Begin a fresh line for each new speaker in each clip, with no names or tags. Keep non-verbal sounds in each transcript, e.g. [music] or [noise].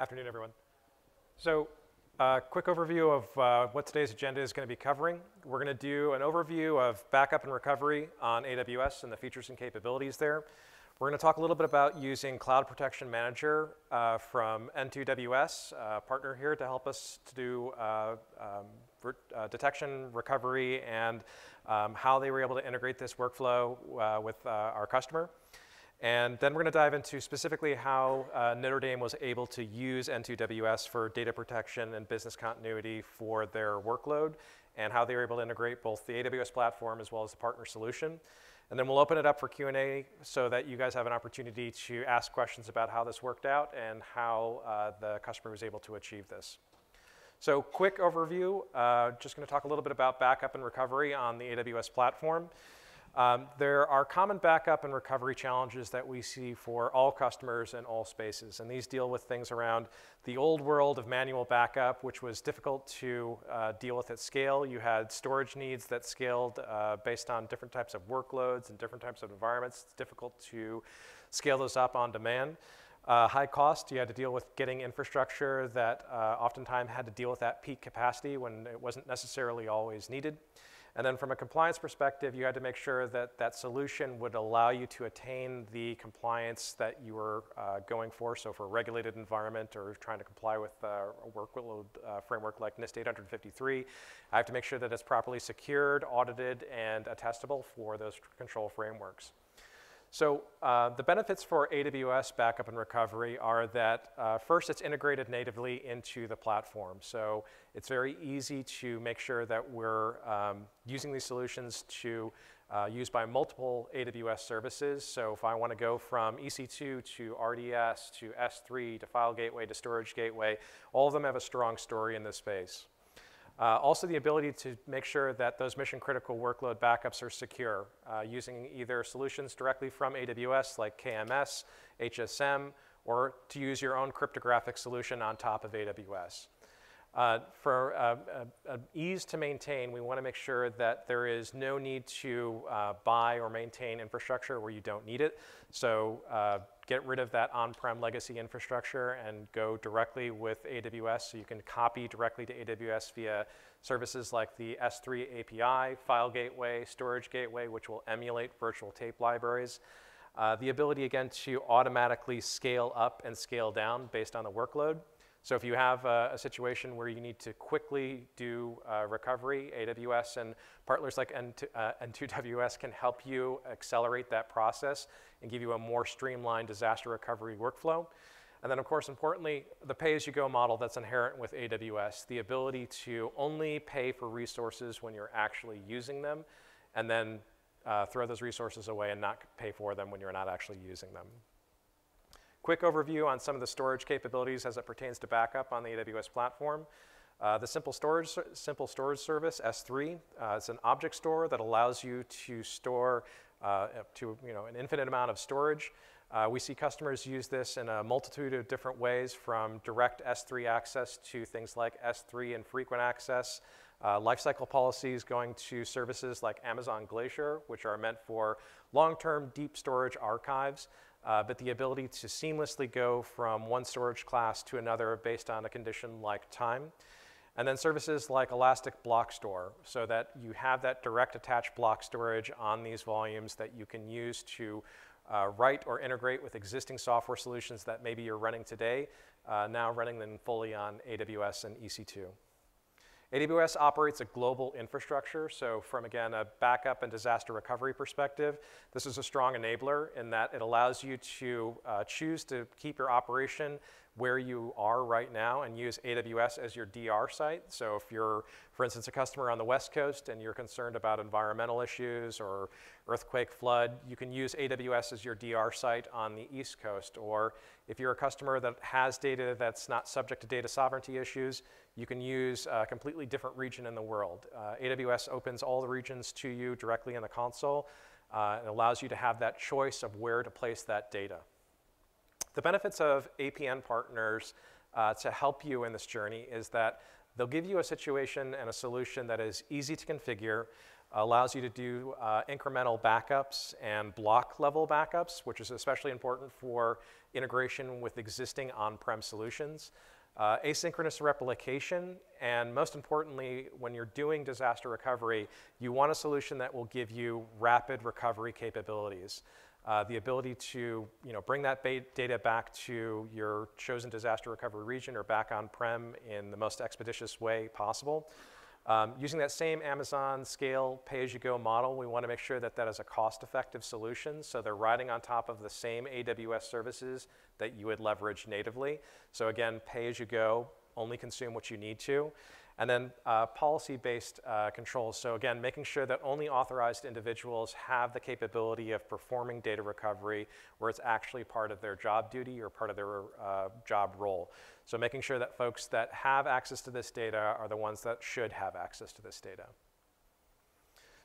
Afternoon, everyone. So, uh, quick overview of uh, what today's agenda is going to be covering. We're going to do an overview of backup and recovery on AWS and the features and capabilities there. We're going to talk a little bit about using Cloud Protection Manager uh, from N2WS, a partner here to help us to do uh, um, uh, detection, recovery, and um, how they were able to integrate this workflow uh, with uh, our customer. And then we're going to dive into specifically how uh, Notre Dame was able to use N2WS for data protection and business continuity for their workload, and how they were able to integrate both the AWS platform as well as the partner solution. And then we'll open it up for Q&A so that you guys have an opportunity to ask questions about how this worked out and how uh, the customer was able to achieve this. So quick overview, uh, just going to talk a little bit about backup and recovery on the AWS platform. Um, there are common backup and recovery challenges that we see for all customers in all spaces, and these deal with things around the old world of manual backup, which was difficult to uh, deal with at scale. You had storage needs that scaled uh, based on different types of workloads and different types of environments. It's difficult to scale those up on demand. Uh, high cost, you had to deal with getting infrastructure that uh, oftentimes had to deal with that peak capacity when it wasn't necessarily always needed. And then from a compliance perspective, you had to make sure that that solution would allow you to attain the compliance that you were uh, going for. So for a regulated environment or trying to comply with uh, a workload uh, framework like NIST 853, I have to make sure that it's properly secured, audited, and attestable for those control frameworks. So uh, the benefits for AWS backup and recovery are that uh, first, it's integrated natively into the platform. So it's very easy to make sure that we're um, using these solutions to uh, use by multiple AWS services. So if I want to go from EC2 to RDS to S3 to File Gateway to Storage Gateway, all of them have a strong story in this space. Uh, also the ability to make sure that those mission critical workload backups are secure uh, using either solutions directly from AWS like KMS, HSM, or to use your own cryptographic solution on top of AWS. Uh, for uh, uh, uh, ease to maintain, we want to make sure that there is no need to buy or maintain infrastructure where you don't need it. So get rid of that on-prem legacy infrastructure and go directly with AWS so you can copy directly to AWS via services like the S3 API, File Gateway, Storage Gateway, which will emulate virtual tape libraries. Uh, the ability, again, to automatically scale up and scale down based on the workload. So if you have a, a situation where you need to quickly do uh, recovery, AWS and partners like N2, uh, N2WS can help you accelerate that process and give you a more streamlined disaster recovery workflow. And then, of course, importantly, the pay-as-you-go model that's inherent with AWS, the ability to only pay for resources when you're actually using them, and then uh, throw those resources away and not pay for them when you're not actually using them. Quick overview on some of the storage capabilities as it pertains to backup on the AWS platform. Uh, the simple storage, simple storage service, S3, uh, it's an object store that allows you to store uh, to you know, an infinite amount of storage. Uh, we see customers use this in a multitude of different ways from direct S3 access to things like S3 infrequent access, uh, lifecycle policies going to services like Amazon Glacier, which are meant for long-term deep storage archives uh, but the ability to seamlessly go from one storage class to another based on a condition like time. And then services like Elastic Block Store, so that you have that direct attached block storage on these volumes that you can use to uh, write or integrate with existing software solutions that maybe you're running today, uh, now running them fully on AWS and EC2. AWS operates a global infrastructure, so from again a backup and disaster recovery perspective, this is a strong enabler in that it allows you to uh, choose to keep your operation where you are right now and use AWS as your DR site. So if you're, for instance, a customer on the West Coast and you're concerned about environmental issues or earthquake flood, you can use AWS as your DR site on the East Coast. Or if you're a customer that has data that's not subject to data sovereignty issues, you can use a completely different region in the world. Uh, AWS opens all the regions to you directly in the console uh, and allows you to have that choice of where to place that data. The benefits of APN partners uh, to help you in this journey is that they'll give you a situation and a solution that is easy to configure, allows you to do uh, incremental backups and block level backups, which is especially important for integration with existing on-prem solutions. Uh, asynchronous replication, and most importantly, when you're doing disaster recovery, you want a solution that will give you rapid recovery capabilities. Uh, the ability to you know, bring that data back to your chosen disaster recovery region or back on-prem in the most expeditious way possible. Um, using that same Amazon scale pay-as-you-go model, we want to make sure that that is a cost-effective solution. So they're riding on top of the same AWS services that you would leverage natively. So again, pay-as-you-go, only consume what you need to. And then uh, policy-based uh, controls. So again, making sure that only authorized individuals have the capability of performing data recovery where it's actually part of their job duty or part of their uh, job role. So making sure that folks that have access to this data are the ones that should have access to this data.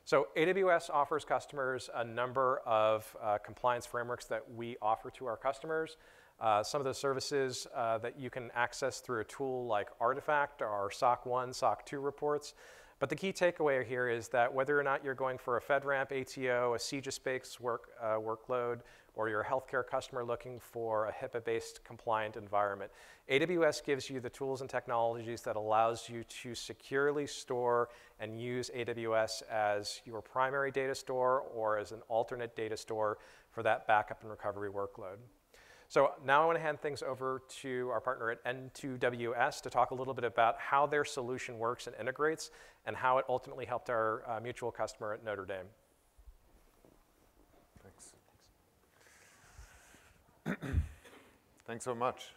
So AWS offers customers a number of uh, compliance frameworks that we offer to our customers. Uh, some of the services uh, that you can access through a tool like Artifact are SOC 1, SOC 2 reports. But the key takeaway here is that whether or not you're going for a FedRAMP ATO, a CJIS-based work, uh, workload, or you're a healthcare customer looking for a HIPAA-based compliant environment, AWS gives you the tools and technologies that allows you to securely store and use AWS as your primary data store or as an alternate data store for that backup and recovery workload. So now I want to hand things over to our partner at N2WS to talk a little bit about how their solution works and integrates and how it ultimately helped our uh, mutual customer at Notre Dame.
Thanks. Thanks [clears throat] so much.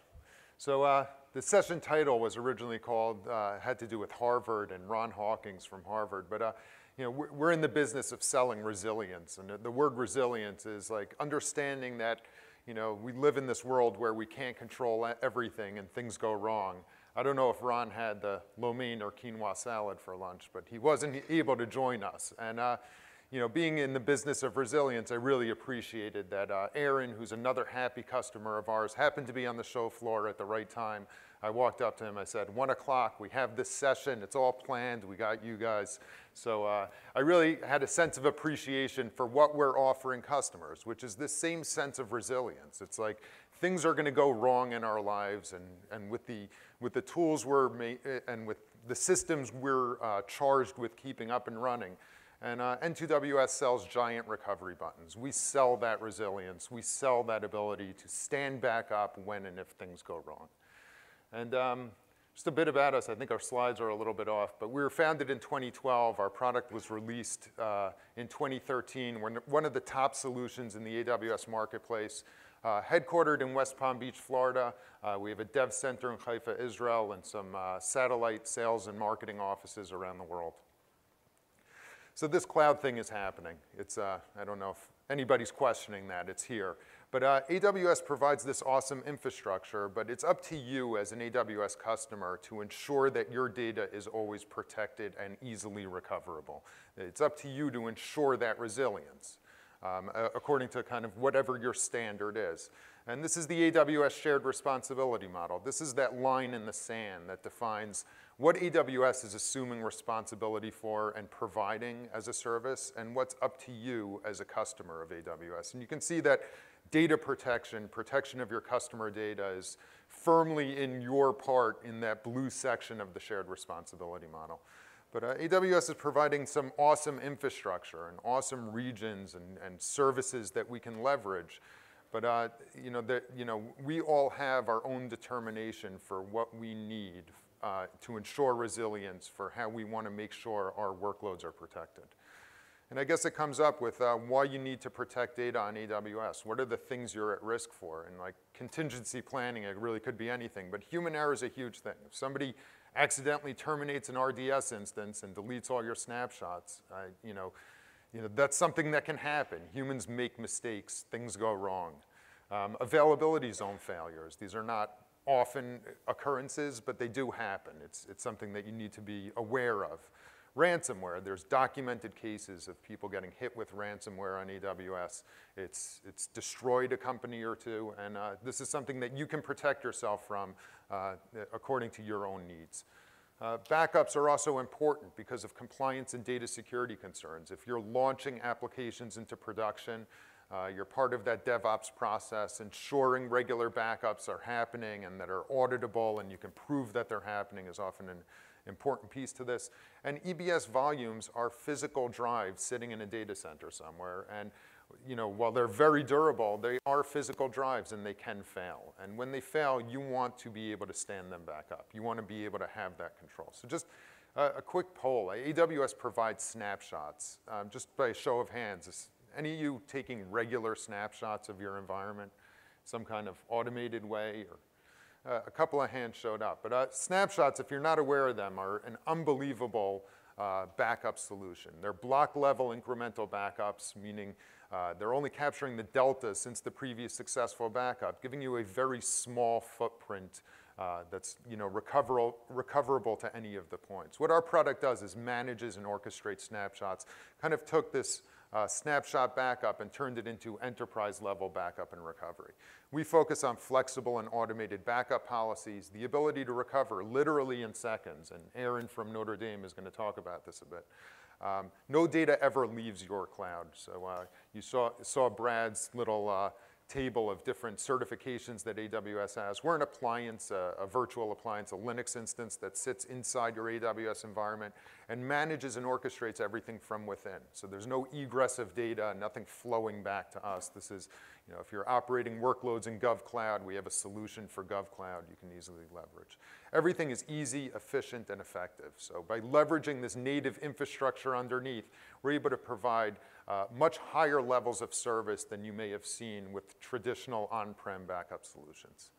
So uh, the session title was originally called, uh, had to do with Harvard and Ron Hawkins from Harvard, but uh, you know, we're in the business of selling resilience, and the word resilience is like understanding that you know, we live in this world where we can't control everything and things go wrong. I don't know if Ron had the lo mein or quinoa salad for lunch, but he wasn't able to join us. And, uh, you know, being in the business of resilience, I really appreciated that uh, Aaron, who's another happy customer of ours, happened to be on the show floor at the right time I walked up to him, I said, one o'clock, we have this session, it's all planned, we got you guys. So uh, I really had a sense of appreciation for what we're offering customers, which is this same sense of resilience. It's like things are gonna go wrong in our lives and, and with, the, with the tools we're, and with the systems we're uh, charged with keeping up and running, and uh, N2WS sells giant recovery buttons. We sell that resilience. We sell that ability to stand back up when and if things go wrong. And um, just a bit about us, I think our slides are a little bit off, but we were founded in 2012. Our product was released uh, in 2013. We're one of the top solutions in the AWS marketplace. Uh, headquartered in West Palm Beach, Florida. Uh, we have a dev center in Haifa, Israel, and some uh, satellite sales and marketing offices around the world. So this cloud thing is happening. It's, uh, I don't know if anybody's questioning that, it's here. But uh, AWS provides this awesome infrastructure, but it's up to you as an AWS customer to ensure that your data is always protected and easily recoverable. It's up to you to ensure that resilience um, according to kind of whatever your standard is. And this is the AWS shared responsibility model. This is that line in the sand that defines what AWS is assuming responsibility for and providing as a service, and what's up to you as a customer of AWS. And you can see that data protection, protection of your customer data is firmly in your part in that blue section of the shared responsibility model. But uh, AWS is providing some awesome infrastructure and awesome regions and, and services that we can leverage. But uh, you, know, that, you know, we all have our own determination for what we need uh, to ensure resilience for how we want to make sure our workloads are protected. And I guess it comes up with uh, why you need to protect data on AWS. What are the things you're at risk for? And like contingency planning, it really could be anything, but human error is a huge thing. If somebody accidentally terminates an RDS instance and deletes all your snapshots, uh, you, know, you know, that's something that can happen. Humans make mistakes, things go wrong. Um, availability zone failures, these are not often occurrences, but they do happen. It's, it's something that you need to be aware of ransomware. There's documented cases of people getting hit with ransomware on AWS. It's, it's destroyed a company or two, and uh, this is something that you can protect yourself from uh, according to your own needs. Uh, backups are also important because of compliance and data security concerns. If you're launching applications into production, uh, you're part of that DevOps process, ensuring regular backups are happening and that are auditable and you can prove that they're happening is often an important piece to this. And EBS volumes are physical drives sitting in a data center somewhere. And you know, while they're very durable, they are physical drives and they can fail. And when they fail, you want to be able to stand them back up. You want to be able to have that control. So just a, a quick poll. AWS provides snapshots. Um, just by a show of hands, is any of you taking regular snapshots of your environment, some kind of automated way? Or uh, a couple of hands showed up. But uh, snapshots, if you're not aware of them, are an unbelievable uh, backup solution. They're block level incremental backups, meaning uh, they're only capturing the delta since the previous successful backup, giving you a very small footprint uh, that's you know, recoverable, recoverable to any of the points. What our product does is manages and orchestrates snapshots, kind of took this uh, snapshot backup and turned it into enterprise level backup and recovery. We focus on flexible and automated backup policies, the ability to recover literally in seconds, and Aaron from Notre Dame is going to talk about this a bit. Um, no data ever leaves your cloud. So uh, you saw, saw Brad's little uh, table of different certifications that AWS has. We're an appliance, a, a, virtual appliance, a Linux instance that sits inside your AWS environment and manages and orchestrates everything from within. So there's no egress of data, nothing flowing back to us. This is, you know, if you're operating workloads in GovCloud, we have a solution for GovCloud you can easily leverage. Everything is easy, efficient, and effective. So by leveraging this native infrastructure underneath, we're able to provide uh, much higher levels of service than you may have seen with traditional on-prem backup solutions.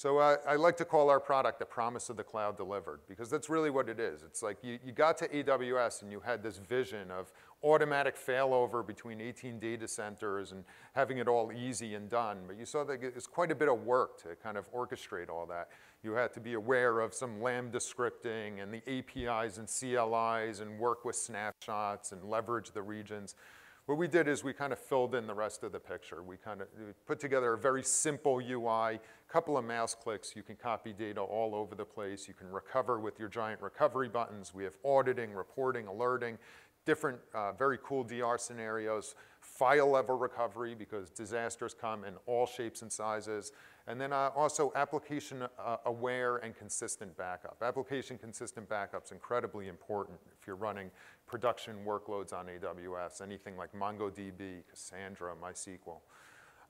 So uh, I like to call our product the promise of the cloud delivered because that's really what it is. It's like you, you got to AWS and you had this vision of automatic failover between 18 data centers and having it all easy and done. But you saw that it's quite a bit of work to kind of orchestrate all that. You had to be aware of some Lambda scripting and the APIs and CLIs and work with snapshots and leverage the regions. What we did is we kind of filled in the rest of the picture. We kind of put together a very simple UI, couple of mouse clicks, you can copy data all over the place. You can recover with your giant recovery buttons. We have auditing, reporting, alerting, different uh, very cool DR scenarios, file level recovery because disasters come in all shapes and sizes, and then uh, also application uh, aware and consistent backup. Application consistent backup is incredibly important if you're running production workloads on AWS, anything like MongoDB, Cassandra, MySQL.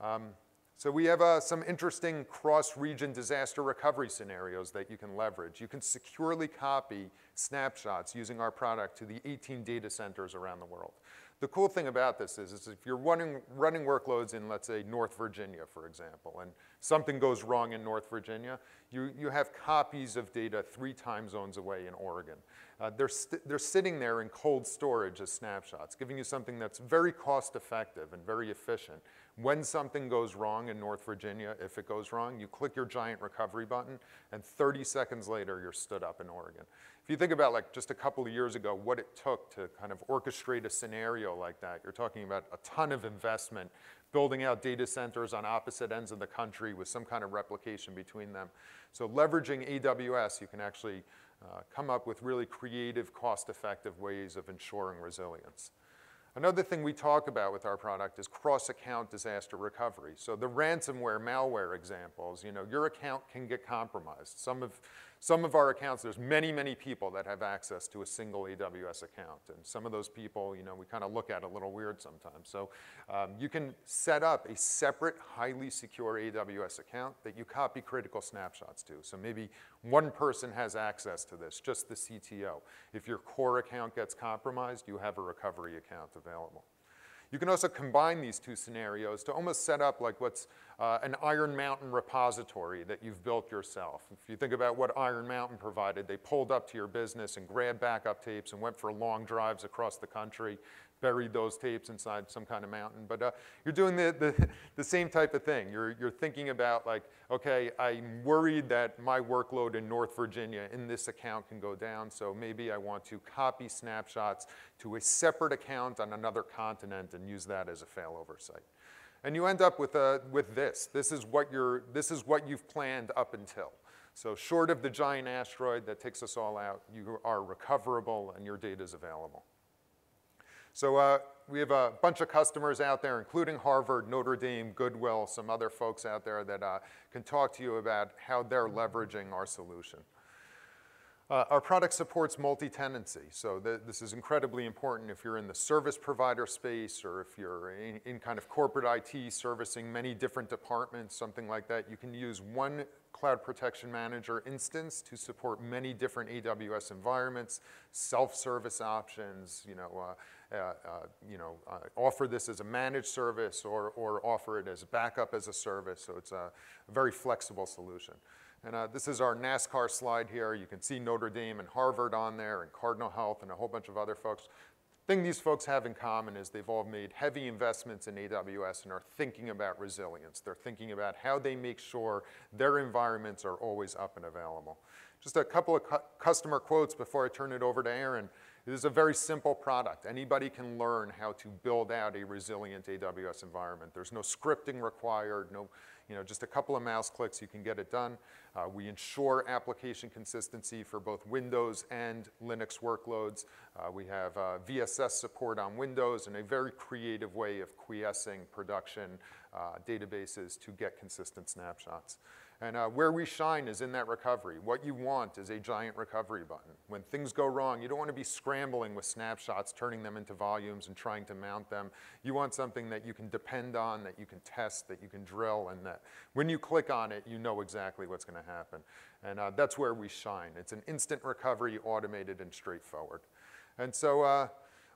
Um, so we have uh, some interesting cross-region disaster recovery scenarios that you can leverage. You can securely copy snapshots using our product to the 18 data centers around the world. The cool thing about this is, is if you're running, running workloads in, let's say, North Virginia, for example, and something goes wrong in North Virginia, you, you have copies of data three time zones away in Oregon. Uh, they're, they they're sitting there in cold storage as snapshots, giving you something that's very cost effective and very efficient. When something goes wrong in North Virginia, if it goes wrong, you click your giant recovery button, and 30 seconds later, you're stood up in Oregon. If you think about like just a couple of years ago, what it took to kind of orchestrate a scenario like that, you're talking about a ton of investment, building out data centers on opposite ends of the country with some kind of replication between them. So leveraging AWS, you can actually uh, come up with really creative, cost-effective ways of ensuring resilience. Another thing we talk about with our product is cross-account disaster recovery. So the ransomware, malware examples, you know, your account can get compromised. Some of, some of our accounts, there's many, many people that have access to a single AWS account. And some of those people, you know, we kind of look at a little weird sometimes. So um, you can set up a separate, highly secure AWS account that you copy critical snapshots to. So maybe one person has access to this, just the CTO. If your core account gets compromised, you have a recovery account available. You can also combine these two scenarios to almost set up like what's uh, an Iron Mountain repository that you've built yourself. If you think about what Iron Mountain provided, they pulled up to your business and grabbed backup tapes and went for long drives across the country buried those tapes inside some kind of mountain. But uh, you're doing the, the, [laughs] the, same type of thing. You're, you're thinking about like, okay, I'm worried that my workload in North Virginia in this account can go down, so maybe I want to copy snapshots to a separate account on another continent and use that as a failover site. And you end up with, uh, with this. This is, what you're, this is what you've planned up until. So short of the giant asteroid that takes us all out, you are recoverable and your data is available. So uh, we have a bunch of customers out there, including Harvard, Notre Dame, Goodwill, some other folks out there that uh, can talk to you about how they're leveraging our solution. Uh, our product supports multi-tenancy, so th this is incredibly important if you're in the service provider space or if you're in, in, kind of corporate IT servicing many different departments, something like that. You can use one Cloud Protection Manager instance to support many different AWS environments, self-service options, you know, uh, you know, uh, offer this as a managed service or, or offer it as a backup as a service, so it's a very flexible solution. And uh, this is our NASCAR slide here. You can see Notre Dame and Harvard on there and Cardinal Health and a whole bunch of other folks. The thing these folks have in common is they've all made heavy investments in AWS and are thinking about resilience. They're thinking about how they make sure their environments are always up and available. Just a couple of cu customer quotes before I turn it over to Aaron. It is a very simple product. Anybody can learn how to build out a resilient AWS environment. There's no scripting required, no you know, just a couple of mouse clicks, you can get it done. Uh, we ensure application consistency for both Windows and Linux workloads. Uh, we have uh, VSS support on Windows and a very creative way of quiescing production uh, databases to get consistent snapshots. And uh, where we shine is in that recovery. What you want is a giant recovery button. When things go wrong, you don't want to be scrambling with snapshots, turning them into volumes and trying to mount them. You want something that you can depend on, that you can test, that you can drill, and that when you click on it, you know exactly what's going to happen. And uh, that's where we shine. It's an instant recovery, automated and straightforward. And so uh,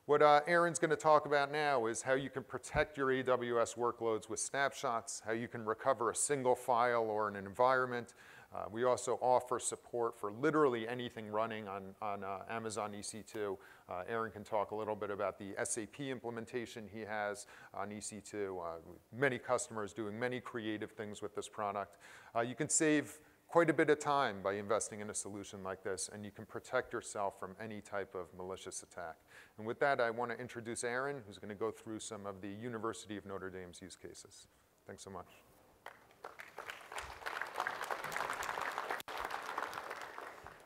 what uh, Aaron's going to talk about now is how you can protect your AWS workloads with snapshots, how you can recover a single file or an environment. Uh, we also offer support for literally anything running on, on uh, Amazon EC2. Uh, Aaron can talk a little bit about the SAP implementation he has on EC2. Uh, many customers doing many creative things with this product. Uh, you can save quite a bit of time by investing in a solution like this, and you can protect yourself from any type of malicious attack. And with that, I want to introduce Aaron, who's going to go through some of the University of Notre Dame's use cases. Thanks so much.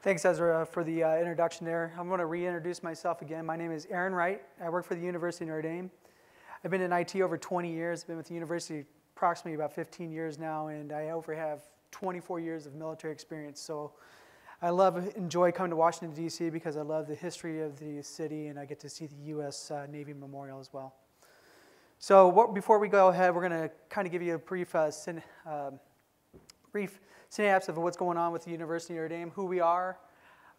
Thanks, Ezra, for the uh, introduction there. I'm going to reintroduce myself again. My name is Aaron Wright. I work for the University of Notre Dame. I've been in IT over 20 years. I've been with the university approximately about 15 years now, and I over have 24 years of military experience. So I love, enjoy coming to Washington, D.C. because I love the history of the city and I get to see the U.S. Uh, Navy Memorial as well. So what, before we go ahead, we're going to kind of give you a brief, uh, syn, uh, brief synapse of what's going on with the University of Notre Dame, who we are,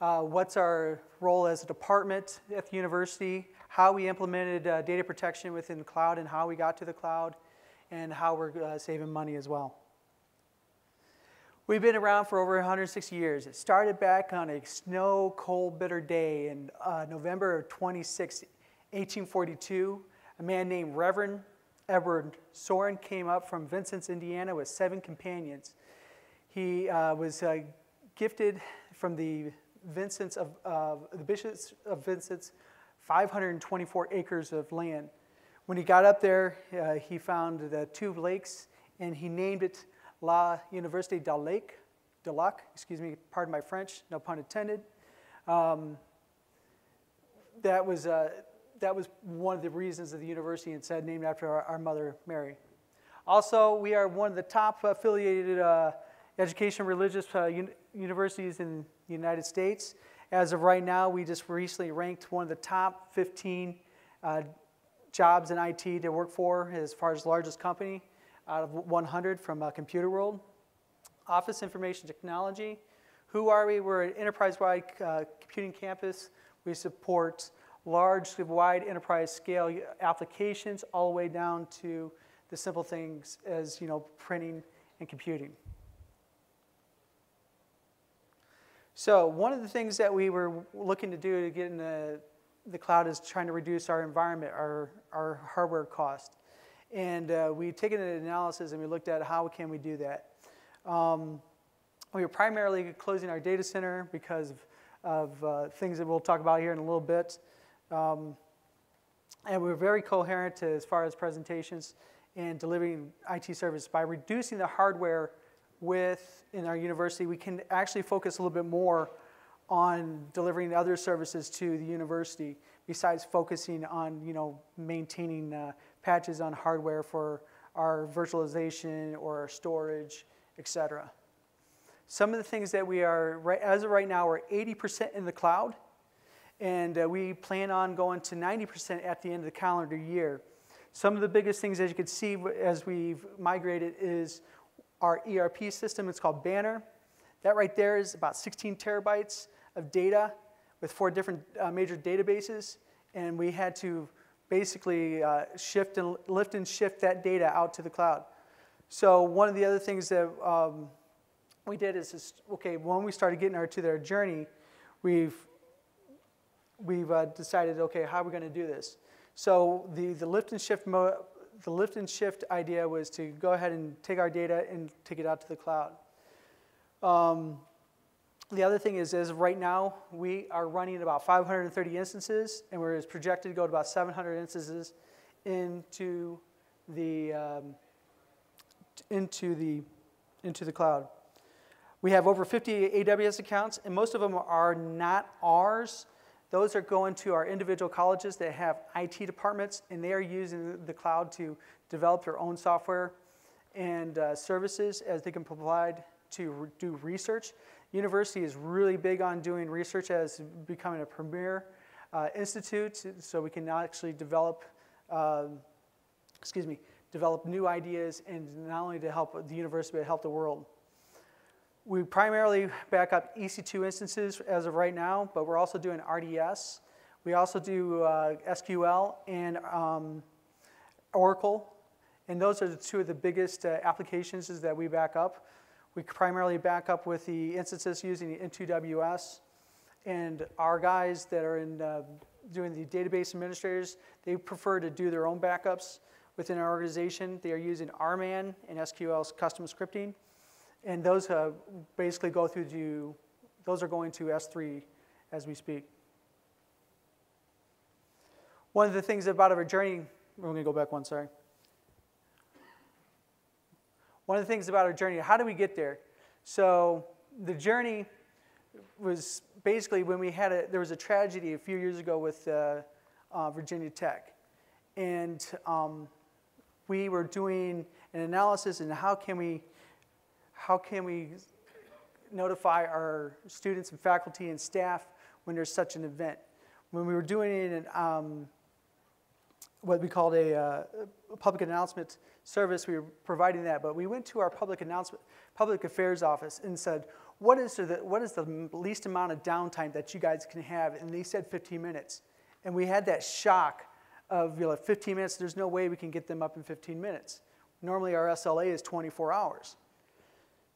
uh, what's our role as a department at the university, how we implemented uh, data protection within the cloud and how we got to the cloud, and how we're uh, saving money as well. We've been around for over 160 years. It started back on a snow, cold, bitter day in uh, November of 26, 1842. A man named Reverend Edward Sorin came up from Vincennes, Indiana with seven companions. He uh, was uh, gifted from the Vincennes of the bishops of Vincent's 524 acres of land. When he got up there, uh, he found the two lakes and he named it La Université de Lac, de Lac, excuse me, pardon my French, no pun intended. Um, that was uh, that was one of the reasons of the university and said named after our, our mother Mary. Also, we are one of the top affiliated uh, education religious uh, un universities in the United States. As of right now, we just recently ranked one of the top 15 uh, jobs in IT to work for as far as largest company out of 100 from uh, Computerworld. Office Information Technology. Who are we? We're an enterprise-wide uh, computing campus. We support large, wide enterprise scale applications all the way down to the simple things as you know, printing and computing. So one of the things that we were looking to do to get in the, the cloud is trying to reduce our environment, our, our hardware cost. And uh, we taken an analysis and we looked at how can we do that. Um, we were primarily closing our data center because of, of uh, things that we'll talk about here in a little bit. Um, and we were very coherent to, as far as presentations and delivering IT service by reducing the hardware with in our university, we can actually focus a little bit more on delivering other services to the university besides focusing on you know maintaining uh, patches on hardware for our virtualization or our storage, etc. Some of the things that we are, as of right now, we're 80% in the cloud, and uh, we plan on going to 90% at the end of the calendar year. Some of the biggest things, as you can see, as we've migrated, is our ERP system. It's called Banner. That right there is about 16 terabytes of data with four different uh, major databases, and we had to basically uh, shift and lift and shift that data out to the cloud. So one of the other things that um, we did is, okay, when we started getting our to their journey, we've we've uh, decided, okay, how are we going to do this? So the, the lift and shift the lift and shift idea was to go ahead and take our data and take it out to the cloud. Um, the other thing is, as of right now, we are running about 530 instances, and we're projected to go to about 700 instances into the um, into the into the cloud. We have over 50 AWS accounts, and most of them are not ours. Those are going to our individual colleges that have IT departments, and they are using the cloud to develop their own software and uh, services as they can provide to re- do research. University is really big on doing research as becoming a premier uh, institute, so we can actually develop, uh, excuse me, develop new ideas and not only to help the university but help the world. We primarily back up EC2 instances as of right now, but we're also doing RDS. We also do uh, SQL and um, Oracle, and those are the two of the biggest uh, applications that we back up. We primarily back up with the instances using the N2WS, and our guys that are in uh, doing the database administrators, they prefer to do their own backups within our organization. They are using RMAN and SQL's custom scripting. And those uh, basically go through to, those are going to S3 as we speak. One of the things about our journey, we're going to go back one, sorry. One of the things about our journey, how do we get there? So the journey was basically when we had a, there was a tragedy a few years ago with uh, uh, Virginia Tech. And um, we were doing an analysis and how can we how can we notify our students and faculty and staff when there's such an event? When we were doing it in um, what we called a, uh, public announcement service, we were providing that, but we went to our public announcement, public affairs office and said, what is, the, what is the least amount of downtime that you guys can have? And they said 15 minutes. And we had that shock of you know, 15 minutes, there's no way we can get them up in 15 minutes. Normally our SLA is 24 hours.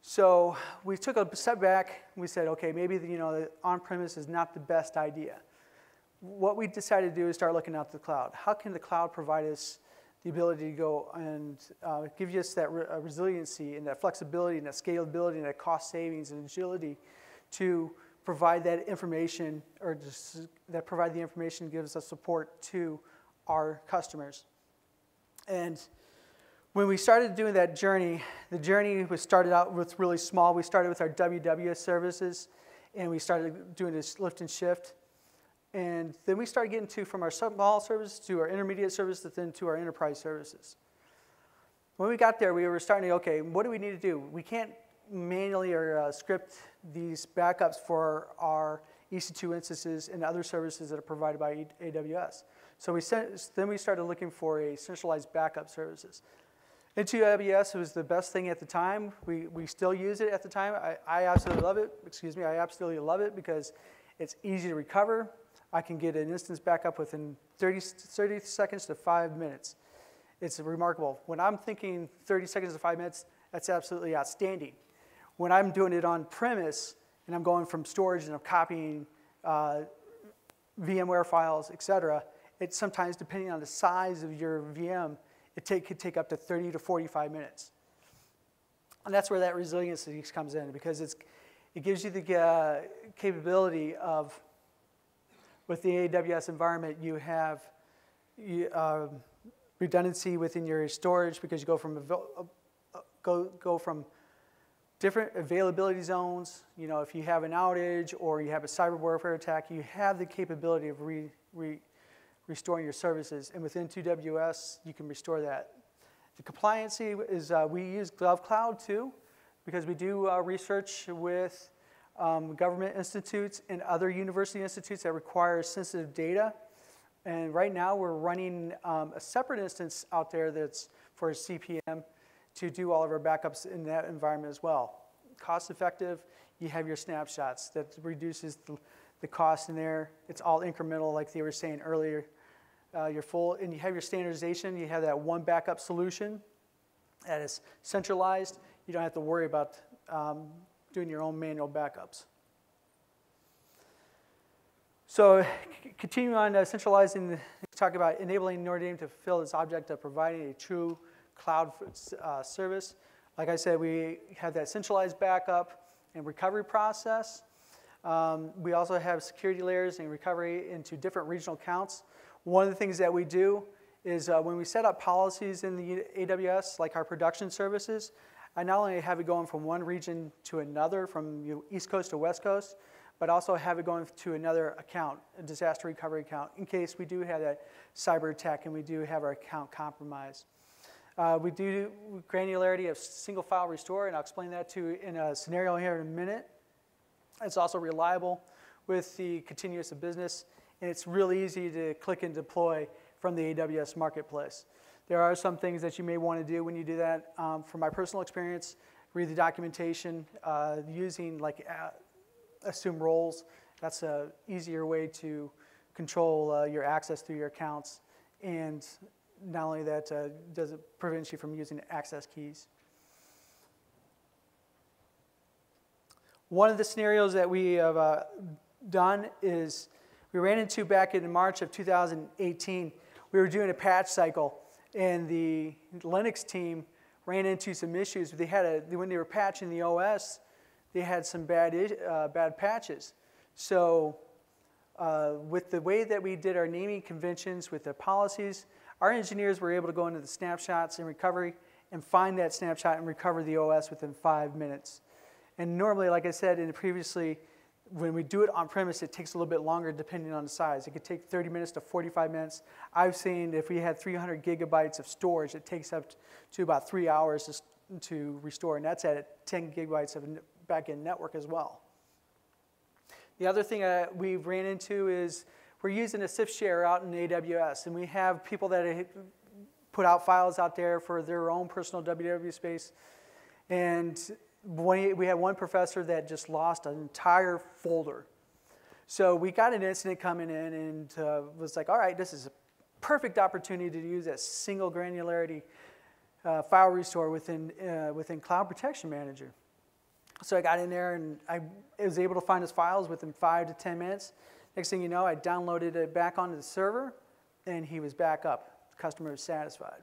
So we took a step back. We said, okay, maybe the, you know, on-premise is not the best idea. What we decided to do is start looking out to the cloud. How can the cloud provide us the ability to go and uh, give us that re- uh, resiliency and that flexibility and that scalability and that cost savings and agility to provide that information or just, that provide the information gives us support to our customers. And when we started doing that journey, the journey was started out with really small. We started with our WWS services, and we started doing this lift and shift. And then we started getting to from our small services to our intermediate services, then to our enterprise services. When we got there, we were starting to, okay, what do we need to do? We can't manually or uh, script these backups for our EC2 instances and other services that are provided by AWS. So we sent, then we started looking for a centralized backup services. N2WS was the best thing at the time. We, we still use it at the time. I, I absolutely love it. Excuse me, I absolutely love it because it's easy to recover. I can get an instance back up within 30, 30 seconds to five minutes. It's remarkable. When I'm thinking 30 seconds to five minutes, that's absolutely outstanding. When I'm doing it on premise and I'm going from storage and I'm copying uh, VMware files, et cetera, it's sometimes depending on the size of your VM, it take, could take up to 30 to 45 minutes. And that's where that resiliency comes in because it's, it gives you the uh, capability of, with the AWS environment, you have uh, redundancy within your storage because you go from, uh, go, go from different availability zones. You know, if you have an outage or you have a cyber warfare attack, you have the capability of re, re, restoring your services. And within 2WS, you can restore that. The compliancy is uh, we use GovCloud too, because we do uh, research with um, government institutes and other university institutes that require sensitive data. And right now, we're running um, a separate instance out there that's for CPM to do all of our backups in that environment as well. Cost effective, you have your snapshots that reduces the, the cost in there. It's all incremental, like they were saying earlier. Uh, your full, and you have your standardization. You have that one backup solution that is centralized. You don't have to worry about um, doing your own manual backups. So, continuing on uh, centralizing, talk about enabling Notre Dame to fulfill its object of providing a true cloud uh, service. Like I said, we have that centralized backup and recovery process. Um, we also have security layers and recovery into different regional accounts. One of the things that we do is uh, when we set up policies in the AWS, like our production services, I not only have it going from one region to another, from you know, East Coast to West Coast, but also have it going to another account, a disaster recovery account, in case we do have that cyber attack and we do have our account compromised. Uh, we do granularity of single file restore, and I'll explain that to you in a scenario here in a minute. It's also reliable with the continuous of business, and it's really easy to click and deploy from the AWS Marketplace. There are some things that you may want to do when you do that. Um, from my personal experience, read the documentation, uh, using like uh, assume roles. That's an easier way to control uh, your access through your accounts and not only that, uh, does it prevent you from using access keys. One of the scenarios that we have uh, done is we ran into back in March of 2018. We were doing a patch cycle, and the Linux team ran into some issues. They had a, when they were patching the OS, they had some bad, uh, bad patches. So, uh, with the way that we did our naming conventions, with the policies, our engineers were able to go into the snapshots and recovery and find that snapshot and recover the OS within five minutes. And normally, like I said in previously, when we do it on premise, it takes a little bit longer depending on the size. It could take 30 minutes to 45 minutes. I've seen if we had 300 gigabytes of storage, it takes up to about three hours to, to restore, and that's at 10 gigabytes of backend network as well. The other thing uh, we've ran into is we're using a CIFS share out in AWS, and we have people that put out files out there for their own personal WW space. And we had one professor that just lost an entire folder. So we got an incident coming in and uh, was like, all right, this is a perfect opportunity to use that single granularity uh, file restore within, uh, within Cloud Protection Manager. So I got in there and I was able to find his files within five to 10 minutes. Next thing you know, I downloaded it back onto the server, and he was back up. The customer was satisfied.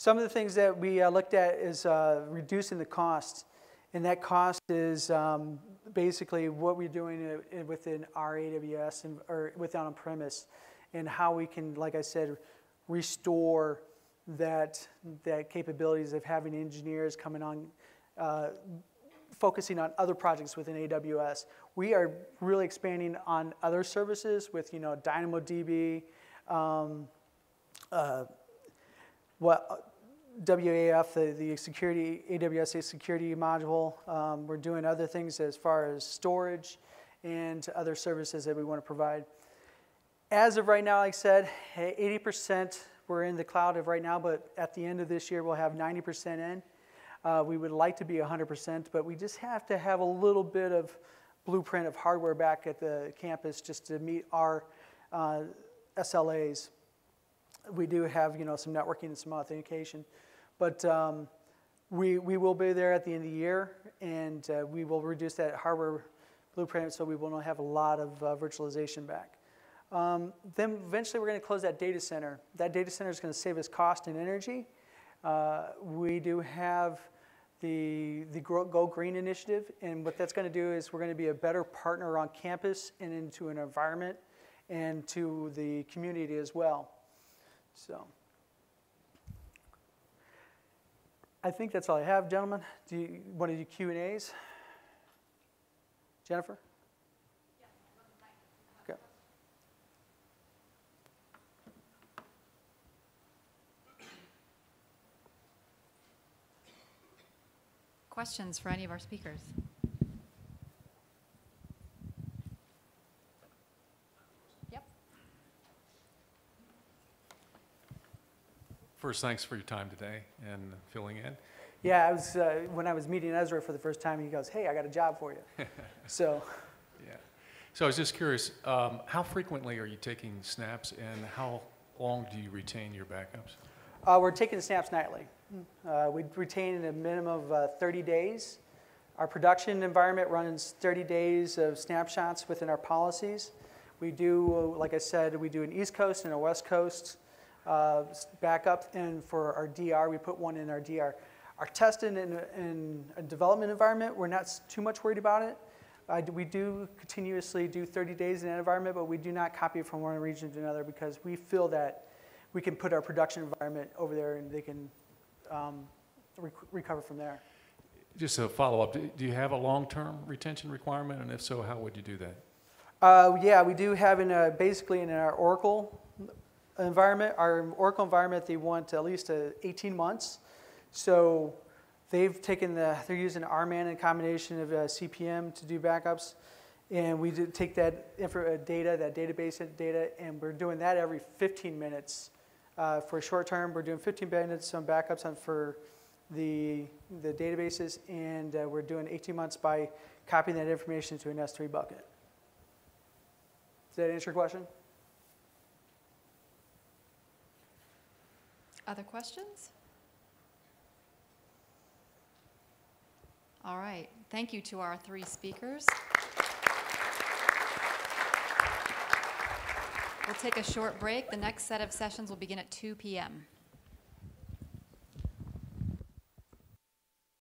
Some of the things that we uh, looked at is uh, reducing the cost, and that cost is um, basically what we're doing within our AWS and, or within on premise, and how we can, like I said, restore that that capabilities of having engineers coming on, uh, focusing on other projects within AWS. We are really expanding on other services with, you know, DynamoDB, um, uh, what, WAF, the, the security, AWS security module. Um, we're doing other things as far as storage and other services that we want to provide. As of right now, like I said, 80% we're in the cloud of right now, but at the end of this year, we'll have 90% in. Uh, we would like to be 100%, but we just have to have a little bit of blueprint of hardware back at the campus just to meet our uh, SLAs. We do have, you know, some networking and some authentication, but um, we, we will be there at the end of the year, and uh, we will reduce that hardware blueprint so we will not have a lot of uh, virtualization back. Um, then eventually we're going to close that data center. That data center is going to save us cost and energy. Uh, we do have the, the Go Green initiative, and what that's going to do is we're going to be a better partner on campus and into an environment and to the community as well. So, I think that's all I have, gentlemen. Do you want to do Q and A's? Jennifer?
Questions for any of our speakers?
First, thanks for your time today and filling in.
Yeah, I was uh, when I was meeting Ezra for the first time. He goes, "Hey, I got a job for you." [laughs] so,
Yeah. So I was just curious, um, how frequently are you taking snaps and how long do you retain your backups?
uh, we're taking snaps nightly. Uh, we retain a minimum of uh, 30 days. Our production environment runs 30 days of snapshots within our policies. We do, like I said, we do an East Coast and a West Coast uh, backup, and for our DR, we put one in our DR. Our testing in, in a development environment, we're not too much worried about it. I d we do continuously do 30 days in that environment, but we do not copy it from one region to another because we feel that we can put our production environment over there and they can um, rec- recover from there.
Just a follow-up, do do you have a long-term retention requirement? And if so, how would you do that?
Uh, yeah, we do have in a, basically in our Oracle environment, our Oracle environment, they want at least uh, 18 months. So they've taken the, they're using RMAN in combination of uh, CPM to do backups. And we take that info, uh, data, that database data, and we're doing that every 15 minutes. Uh, for short term, we're doing 15 minutes on backups on for the, the databases, and uh, we're doing 18 months by copying that information to an S3 bucket. Does that answer your question?
Other questions? All right. Thank you to our three speakers. We'll take a short break. The next set of sessions will begin at 2 p.m.